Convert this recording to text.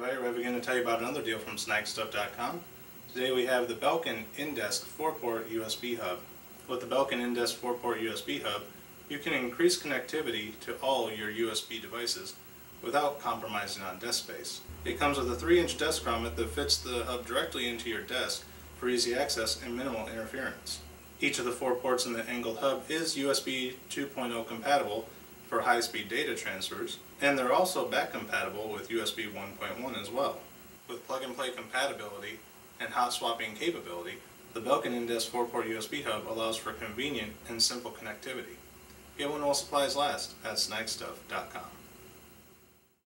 everybody, we're going to tell you about another deal from snaggstuff.com. Today we have the Belkin Indesk 4-port USB hub. With the Belkin Indesk 4-port USB hub, you can increase connectivity to all your USB devices without compromising on desk space. It comes with a 3-inch desk grommet that fits the hub directly into your desk for easy access and minimal interference. Each of the four ports in the angled hub is USB 2.0 compatible for high-speed data transfers, and they're also back compatible with USB 1.1 as well. With plug-and-play compatibility and hot swapping capability, the Belkin Indesk 4-port USB hub allows for convenient and simple connectivity. Get one while supplies last at snaggstuff.com.